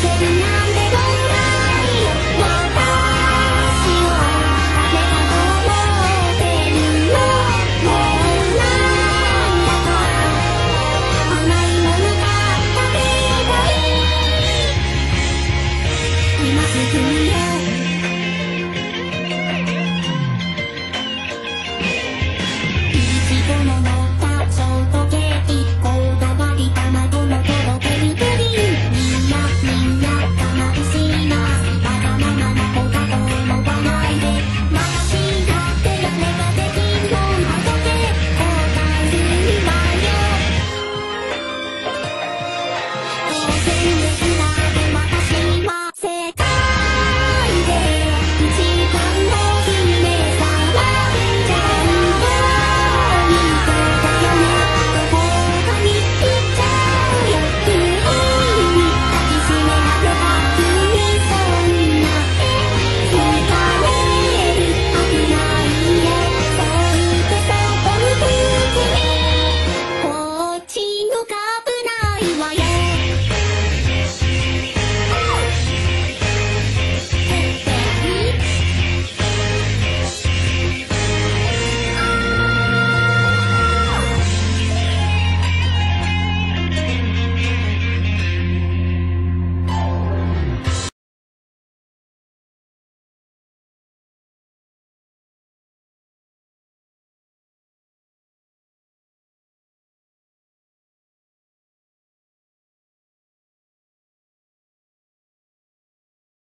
saving my